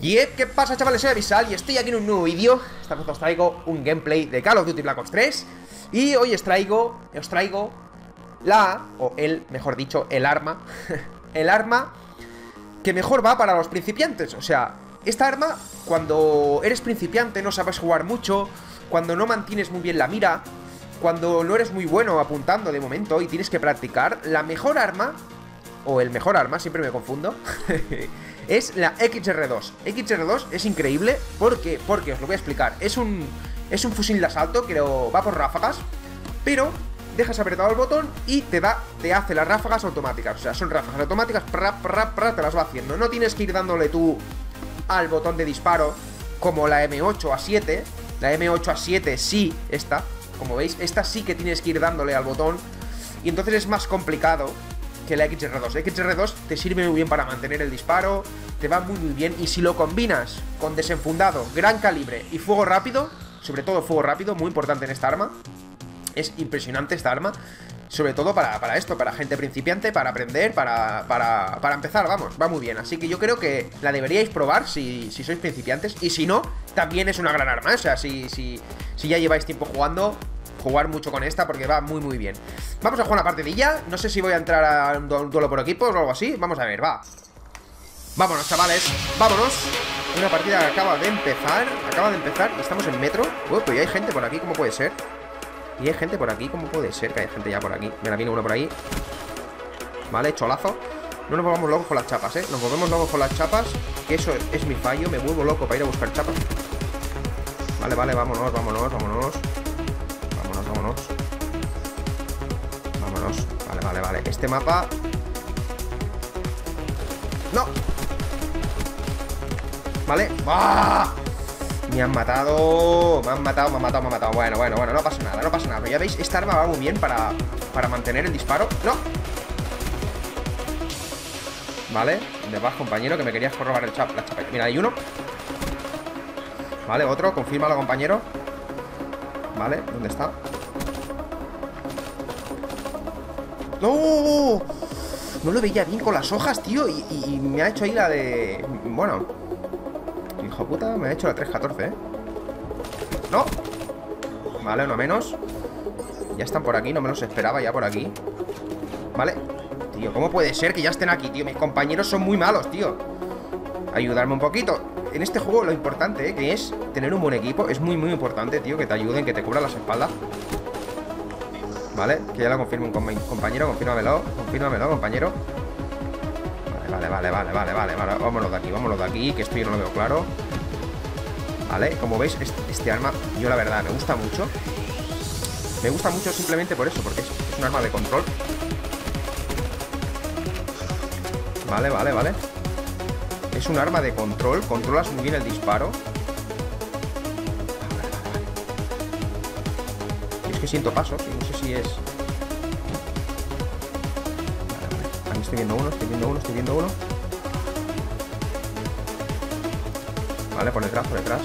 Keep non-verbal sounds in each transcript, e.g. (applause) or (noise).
Y ¿qué pasa chavales? Soy Avisal y estoy aquí en un nuevo vídeo Esta vez os traigo un gameplay de Call of Duty Black Ops 3 Y hoy os traigo, os traigo la, o el, mejor dicho, el arma (laughs) El arma que mejor va para los principiantes O sea, esta arma, cuando eres principiante, no sabes jugar mucho Cuando no mantienes muy bien la mira Cuando no eres muy bueno apuntando de momento y tienes que practicar La mejor arma, o el mejor arma, siempre me confundo (laughs) es la XR2. XR2 es increíble porque, porque os lo voy a explicar. Es un, es un fusil de asalto que va por ráfagas, pero dejas apretado el botón y te da, te hace las ráfagas automáticas. O sea, son ráfagas automáticas, te las va haciendo. No tienes que ir dándole tú al botón de disparo como la M8 a 7. La M8 a 7 sí, esta, como veis, esta sí que tienes que ir dándole al botón. Y entonces es más complicado que la XR2. XR2 te sirve muy bien para mantener el disparo, te va muy muy bien y si lo combinas con desenfundado, gran calibre y fuego rápido, sobre todo fuego rápido, muy importante en esta arma, es impresionante esta arma, sobre todo para, esto, para gente principiante, para aprender, para, para, para, empezar, vamos, va muy bien. Así que yo creo que la deberíais probar si, si sois principiantes y si no, también es una gran arma, o sea, si, si, si ya lleváis tiempo jugando, jugar mucho con esta porque va muy muy bien. Vamos a jugar una partidilla, no sé si voy a entrar a un duelo por equipos o algo así. Vamos a ver, va. Vámonos chavales, vámonos. Una partida que acaba de empezar. Acaba de empezar. Y estamos en metro. Uy, ya hay gente por aquí, ¿cómo puede ser? Y hay gente por aquí, ¿cómo puede ser que hay gente ya por aquí? Mira, viene uno por ahí. Vale, cholazo. No nos volvamos locos con las chapas, ¿eh? Nos volvemos locos con las chapas Que eso es mi fallo, me vuelvo loco para ir a buscar chapas. Vale, vale, vámonos, vámonos, vámonos vámonos. Vale, vale, vale. Este mapa... ¡No! ¿Vale? ¡Ah! Me han matado Me han matado, me han matado, me han matado Bueno, bueno, bueno, no pasa nada, no pasa nada Pero ya veis, esta arma va muy bien para, para mantener el disparo ¡No! Vale, de vas, compañero Que me querías robar el chap, Mira, hay uno Vale, otro, confírmalo, compañero Vale, ¿dónde está? ¡No! No lo veía bien con las hojas, tío Y, me ha hecho ahí la de... Bueno Hijo puta, me ha hecho la 314, ¿eh? ¡No! Vale, uno menos Ya están por aquí, no me los esperaba ya por aquí Vale Tío, ¿cómo puede ser que ya estén aquí, tío? Mis compañeros son muy malos, tío Ayudarme un poquito En este juego lo importante, ¿eh? Que es tener un buen equipo Es muy, muy importante, tío Que te ayuden, que te cubran las espaldas ¿Vale? Que ya lo confirme un compañero, confírmamelo Confírmamelo, compañero. Vale, vale, vale, vale, vale, vale Vámonos de aquí, vámonos de aquí, que esto yo no lo veo claro. Vale, como veis este, arma, yo la verdad, me gusta mucho. Me gusta mucho simplemente por eso Porque es, un arma de control. Vale, vale, vale. Es un arma de control Controlas muy bien el disparo siento pasos no sé si es... Vale. estoy viendo uno, estoy viendo uno, estoy viendo uno. Vale, por detrás, por detrás.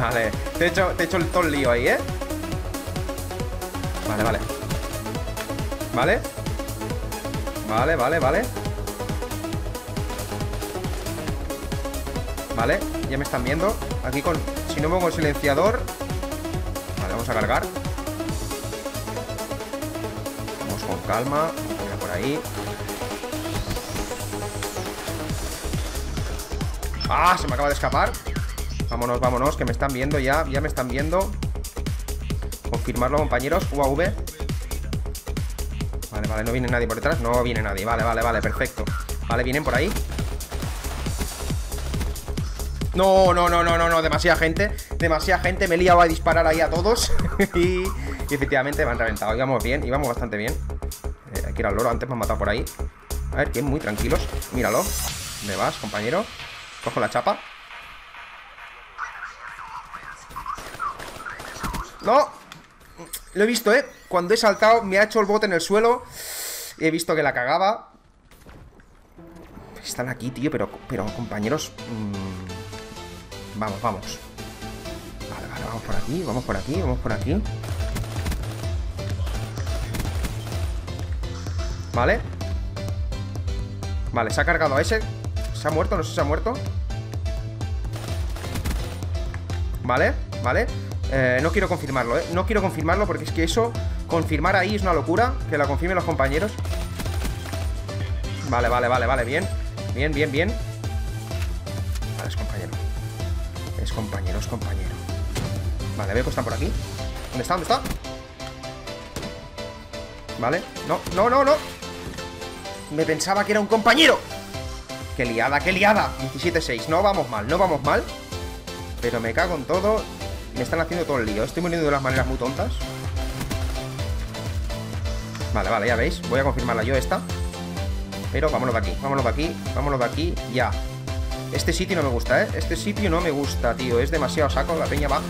Vale, te he hecho, te he hecho el, todo el lío ahí, ¿eh? Vale, vale Vale Vale, vale, vale Vale, ya me están viendo. Aquí con... Si no pongo el silenciador Vale, vamos a cargar. Vamos con calma por ahí. ¡Ah! Se me acaba de escapar. Vámonos, vámonos, que me están viendo ya Ya me están viendo. Confirmarlo, compañeros. UAV Vale, vale, no viene nadie por detrás. No viene nadie, vale, vale, vale, perfecto. Vale, vienen por ahí no, no, no, no, no, no, demasiada gente Demasiada gente, me he liado a disparar ahí a todos (laughs) y, efectivamente me han reventado. Íbamos bien, íbamos bastante bien. Eh, Hay que ir al loro, antes me han matado por ahí. A ver, que muy tranquilos, míralo. ¿Dónde vas, compañero? Cojo la chapa. ¡No! Lo he visto, ¿eh? Cuando he saltado me ha hecho el bote en el suelo He visto que la cagaba. Están aquí, tío, pero, pero compañeros... Mmm, Vamos, vamos. Vale, vale, vamos por aquí, vamos por aquí, vamos por aquí. Vale. Vale, se ha cargado a ese. ¿Se ha muerto? No sé si se ha muerto. Vale, vale. Eh, No quiero confirmarlo, eh No quiero confirmarlo porque es que eso Confirmar ahí es una locura Que la confirmen los compañeros. Vale, vale, vale, vale, bien. Bien, bien, bien Es compañero, es compañero. Vale, veo que están por aquí. ¿Dónde está? ¿Dónde está? Vale, no, no, no, no. Me pensaba que era un compañero. Qué liada, qué liada. 17-6, no vamos mal, no vamos mal. Pero me cago en todo. Me están haciendo todo el lío. Estoy muriendo de las maneras muy tontas. Vale, vale, ya veis. Voy a confirmarla yo esta. Pero vámonos de aquí, vámonos de aquí, vámonos de aquí Ya Este sitio no me gusta, ¿eh? Este sitio no me gusta, tío. Es demasiado saco, la peña va.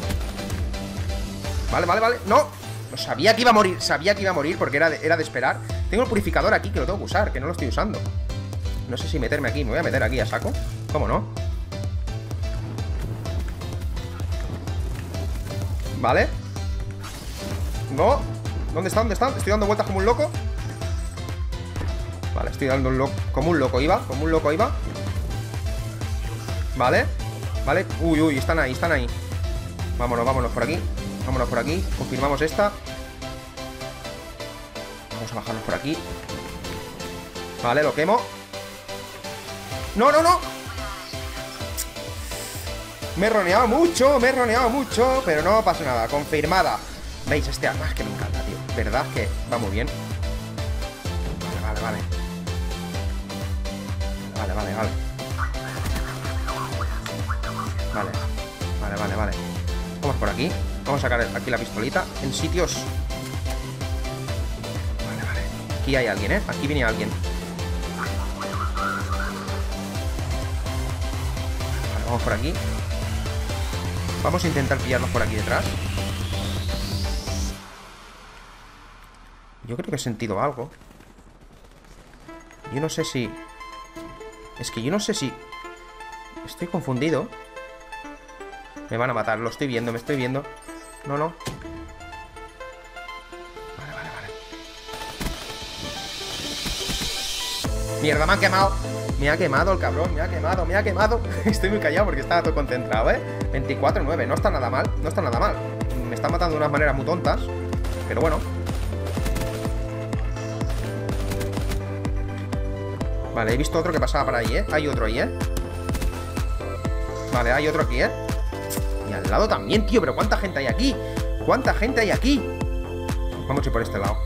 Vale, vale, vale, no Sabía que iba a morir, sabía que iba a morir Porque era de, era de esperar. Tengo el purificador aquí que lo tengo que usar, que no lo estoy usando. No sé si meterme aquí, me voy a meter aquí a saco. ¿Cómo no? Vale. No. ¿Dónde está? ¿Dónde está? Estoy dando vueltas como un loco. Vale, estoy dando un loco Como un loco. Iba, como un loco iba Vale Vale, uy, uy, están ahí, están ahí. Vámonos, vámonos por aquí. Vámonos por aquí, confirmamos esta. Vamos a bajarnos por aquí. Vale, lo quemo. ¡No, no, no! Me he roneado mucho, me he roneado mucho Pero no pasa nada, confirmada. ¿Veis? Este arma es que me encanta, tío. Verdad que va muy bien Vamos por aquí Vamos a sacar aquí la pistolita En sitios Vale, vale Aquí hay alguien, ¿eh? Aquí viene alguien Vale, vamos por aquí Vamos a intentar pillarnos por aquí detrás Yo creo que he sentido algo. Yo no sé si... Es que yo no sé si... Estoy confundido. Me van a matar, lo estoy viendo, me estoy viendo. No, no. Vale, vale, vale. Mierda, me ha quemado. Me ha quemado el cabrón, me ha quemado, me ha quemado. (laughs) Estoy muy callado porque estaba todo concentrado, ¿eh? 24-9, no está nada mal, no está nada mal. Me está matando de unas maneras muy tontas. Pero bueno, Vale, he visto otro que pasaba por ahí, ¿eh? Hay otro ahí, ¿eh? Vale, hay otro aquí, ¿eh? Lado también, tío Pero ¿cuánta gente hay aquí? ¿Cuánta gente hay aquí? Vamos a ir por este lado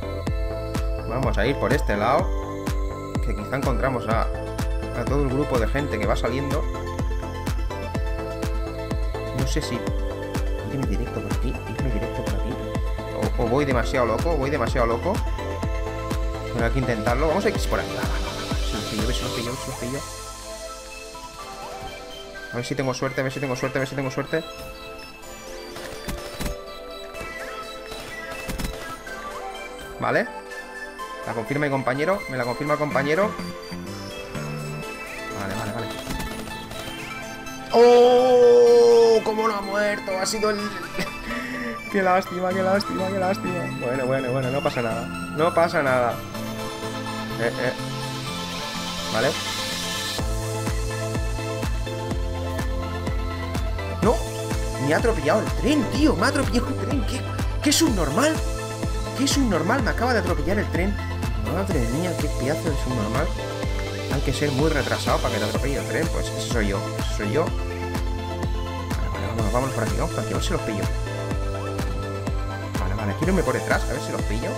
Vamos a ir por este lado Que quizá encontramos a, a todo el grupo de gente que va saliendo No sé si Irme directo por aquí Irme directo por aquí O, voy demasiado loco Voy demasiado loco Pero hay que intentarlo Vamos a ir por aquí pillo, a ver si los pillo, a ver si los pillo. A ver si tengo suerte, a ver si tengo suerte, a ver si tengo suerte. Vale. La confirma mi compañero. Me la confirma el compañero. Vale, vale, vale. ¡Oh! ¿Cómo no ha muerto? Ha sido el... (laughs) qué lástima, qué lástima, qué lástima. Bueno, bueno, bueno, no pasa nada. No pasa nada. Eh, eh. ¿Vale? ¡No! Me ha atropellado el tren, tío Me ha atropellado el tren ¿Qué, qué subnormal? ¿Qué subnormal? Me acaba de atropellar el tren. Madre mía, qué pedazo de subnormal. Hay que ser muy retrasado para que te atropelle el tren Pues ese soy yo, ese soy yo. Vale, vale, vámonos por aquí Vamos por aquí, a ver si los pillo. Vale, vale, quiero irme por detrás A ver si los pillo.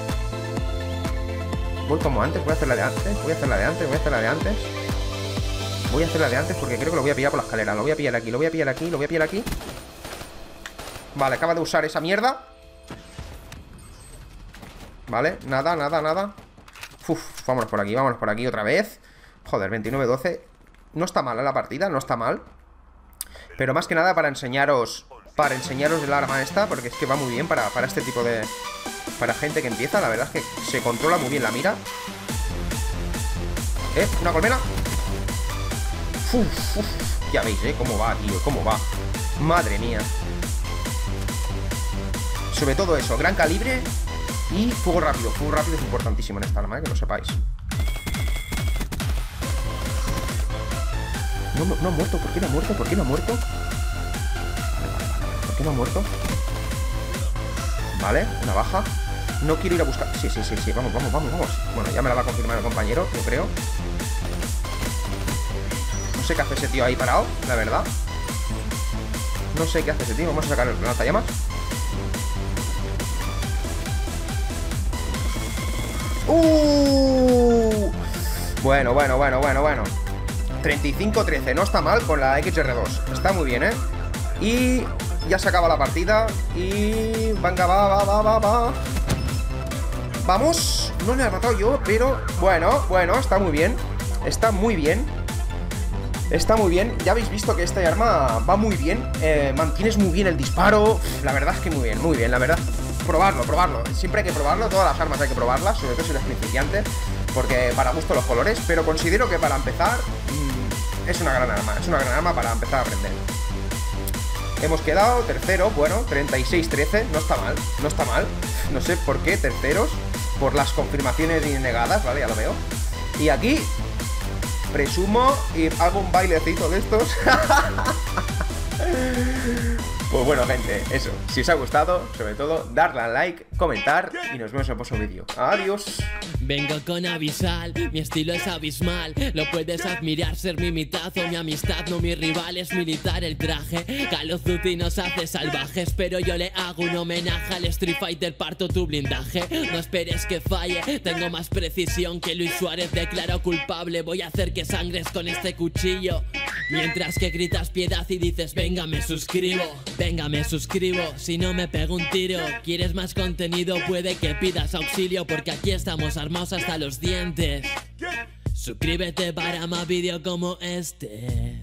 Voy como antes, voy a hacer la de antes Voy a hacer la de antes, voy a hacer la de antes. Voy a hacer la de antes porque creo que lo voy a pillar por la escalera. Lo voy a pillar aquí, lo voy a pillar aquí, lo voy a pillar aquí. Vale, acaba de usar esa mierda Vale, nada, nada, nada. Uf, vámonos por aquí, vámonos por aquí otra vez. Joder, 29-12 No está mal la partida, no está mal. Pero más que nada para enseñaros Para enseñaros el arma esta Porque es que va muy bien para, para este tipo de para gente que empieza, la verdad es que se controla muy bien la mira. ¿Eh? ¿Una colmena? Uf, uf, ya veis, ¿eh? Cómo va, tío, cómo va. Madre mía. Sobre todo eso, gran calibre y fuego rápido, fuego rápido es importantísimo en esta arma, ¿eh? que lo sepáis. No, no, ha muerto, ¿por qué no ha muerto? ¿Por qué no ha muerto? ¿Por qué no ha muerto? Vale, una baja. No quiero ir a buscar... Sí, sí, sí, sí, vamos, vamos, vamos, vamos. Bueno, ya me la va a confirmar el compañero, yo creo. No sé qué hace ese tío ahí parado, la verdad. No sé qué hace ese tío. Vamos a sacar el lanzallamas. ¡Uh! Bueno, bueno, bueno, bueno, bueno. 35-13, no está mal con la XR2 Está muy bien, ¿eh? Y ya se acaba la partida Y... Venga, va, va, va, va, va. Vamos. No le he matado yo, pero... Bueno, bueno, está muy bien. Está muy bien. Está muy bien, ya habéis visto que esta arma va muy bien. Eh, Mantienes muy bien el disparo. La verdad es que muy bien, muy bien, la verdad Probarlo, probarlo, siempre hay que probarlo Todas las armas hay que probarlas, sobre todo si eres principiante Porque para gusto los colores Pero considero que para empezar mmm, Es una gran arma, es una gran arma para empezar a aprender. Hemos quedado tercero, bueno, 36-13 No está mal, no está mal. No sé por qué terceros Por las confirmaciones negadas, ¿vale? Ya lo veo. Y aquí Presumo y hago un bailecito de estos (laughs) Pues bueno, gente, eso. Si os ha gustado, sobre todo, darle a like, comentar y nos vemos en el próximo vídeo. Adiós. Vengo con avisal, mi estilo es abismal Lo puedes admirar, ser mi mitad o mi amistad No mi rival es militar el traje Call of Duty nos hace salvajes Pero yo le hago un homenaje al Street Fighter Parto tu blindaje, no esperes que falle Tengo más precisión que Luis Suárez Declaro culpable, voy a hacer que sangres con este cuchillo Mientras que gritas piedad y dices venga me suscribo Venga me suscribo, si no me pego un tiro ¿Quieres más contenido? Puede que pidas auxilio Porque aquí estamos armados hasta los dientes Suscríbete para más vídeos como este